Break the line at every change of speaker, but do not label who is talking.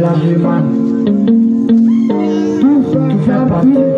love you, man. Too
far,
too far,